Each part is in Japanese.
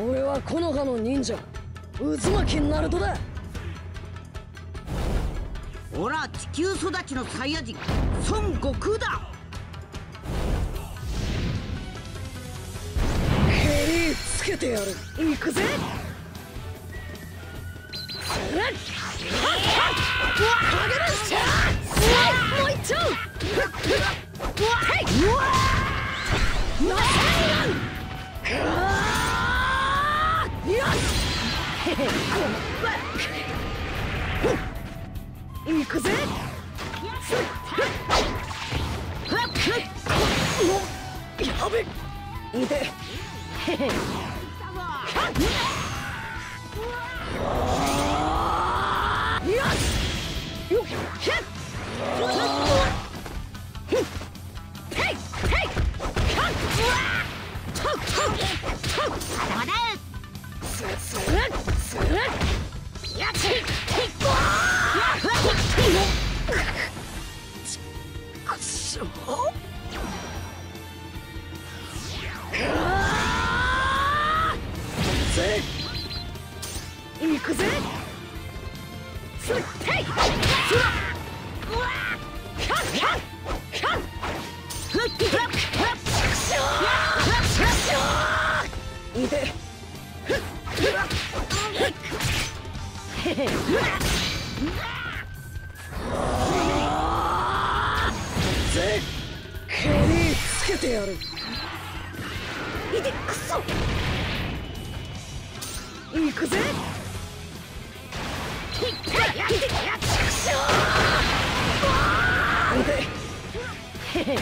俺は木の葉の忍者渦巻きナルトだ。俺は地球育ちのサイヤ人孫悟空だ。蹴りつけてやる。行くぜ。それはっ！はっはっくぜ。やべ。いてよし。よっへっへいしょぜ行くぜすていすらうわはっはっはっふっふっふっしょーいてふっふっへへぜけてやる。いてくそ。行くぜ。いてやっちくしょーい。てへへ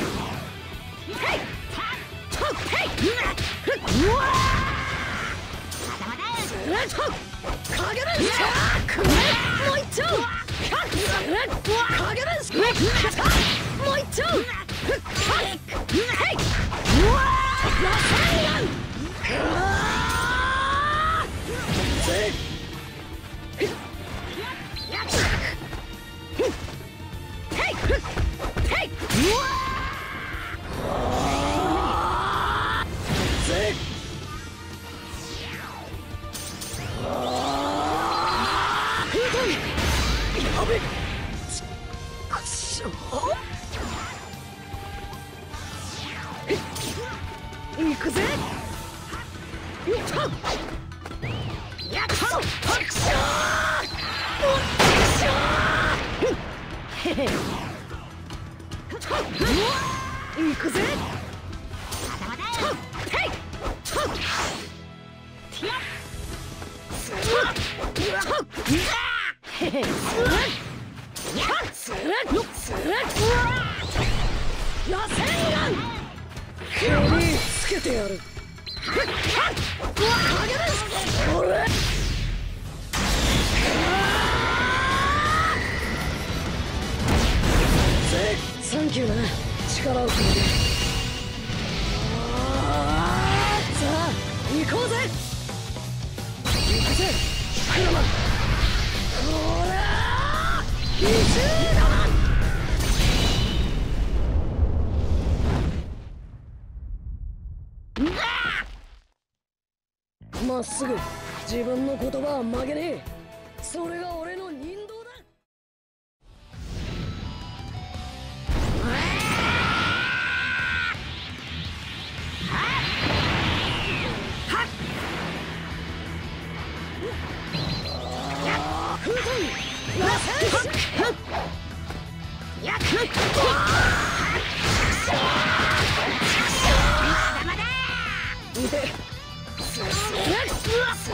しょ？行くぜ。よっとやっとくぜまだまだつけてやる。サンキューな。力をくれるさあ行こうぜ。まっすぐ自分の言葉は曲げねえ。それが俺の人道だ。やっ。す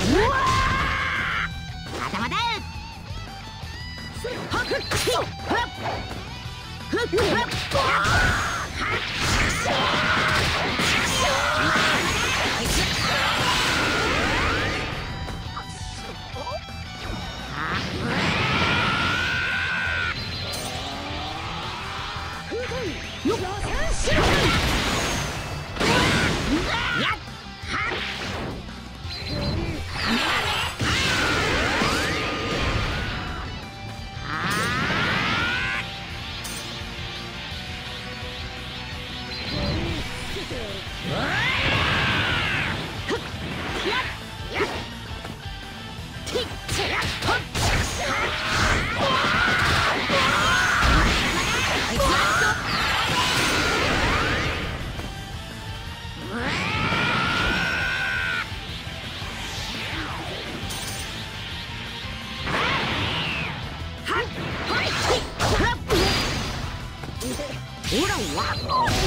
What a lot!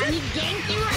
元気も